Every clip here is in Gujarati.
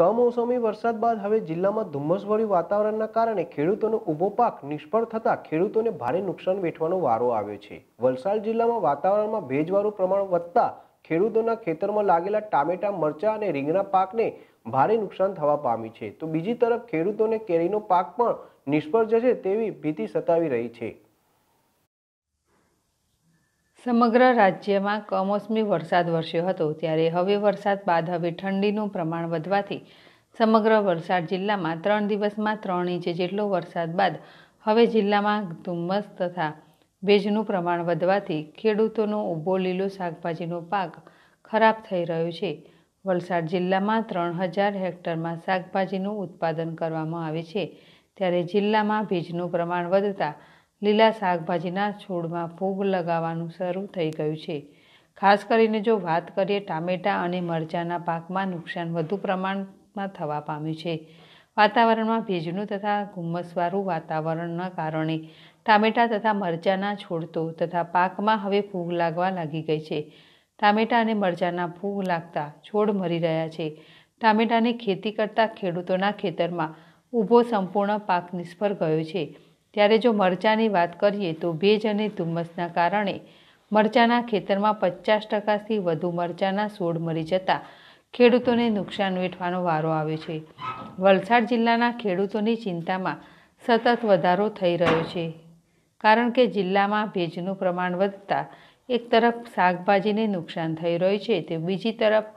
કમોસમી વરસાદ બાદ હવે જિલ્લામાં ધુમ્મસભર્યું વાતાવરણના કારણે ખેડૂતોનો ઊભો પાક નિષ્ફળ થતા ખેડૂતોને ભારે નુકસાન વેઠવાનો વારો આવ્યો છે. વલસાડ જિલ્લામાં વાતાવરણમાં ભેજવાળું પ્રમાણ વધતા ખેડૂતોના ખેતરમાં લાગેલા ટામેટા, મરચા અને રીંગણા પાકને ભારે નુકસાન થવા પામી છે. તો બીજી તરફ ખેડૂતોને કેરીનો પાક પણ નિષ્ફળ જશે તેવી ભીતિ સતાવી રહી છે. સમગ્ર રાજ્યમાં કમોસમી વરસાદ વરસ્યો હતો. ત્યારે હવે વરસાદ બાદ હવે ઠંડીનું પ્રમાણ વધવાથી સમગ્ર વલસાડ જિલ્લામાં ત્રણ દિવસમાં ત્રણ ઇંચ જેટલો વરસાદ બાદ હવે જિલ્લામાં ધુમ્મસ તથા ભેજનું પ્રમાણ વધવાથી ખેડૂતોનો ઊભો લીલો શાકભાજીનો પાક ખરાબ થઈ રહ્યો છે. વલસાડ જિલ્લામાં ત્રણ હજાર હેક્ટરમાં શાકભાજીનું ઉત્પાદન કરવામાં આવે છે. ત્યારે જિલ્લામાં ભેજનું પ્રમાણ વધતા લીલા શાકભાજીના છોડમાં ફૂગ લગાવવાનું શરૂ થઈ ગયું છે. ખાસ કરીને જો વાત કરીએ ટામેટાં અને મરચાંના પાકમાં નુકસાન વધુ પ્રમાણમાં થવા પામ્યું છે. વાતાવરણમાં ભેજનું તથા ઘુમ્મસવાળું વાતાવરણના કારણે ટામેટાં તથા મરચાંના છોડતો તથા પાકમાં હવે ફૂગ લાગવા લાગી ગઈ છે. ટામેટાં અને મરચાંના ફૂગ લાગતા છોડ મરી રહ્યા છે. ટામેટાની ખેતી કરતા ખેડૂતોના ખેતરમાં ઊભો સંપૂર્ણ પાક નિષ્ફળ ગયો છે. ત્યારે જો મરચાંની વાત કરીએ તો ભેજ અને ધુમ્મસના કારણે મરચાંના ખેતરમાં પચાસ ટકાથી વધુ મરચાંના છોડ મરી જતા ખેડૂતોને નુકસાન વેઠવાનો વારો આવ્યો છે. વલસાડ જિલ્લાના ખેડૂતોની ચિંતામાં સતત વધારો થઈ રહ્યો છે. કારણ કે જિલ્લામાં ભેજનું પ્રમાણ વધતા એક તરફ શાકભાજીને નુકસાન થઈ રહ્યું છે તો બીજી તરફ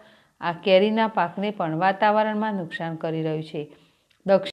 આ કેરીના પાકને પણ વાતાવરણમાં નુકસાન કરી રહ્યું છે. દક્ષિણ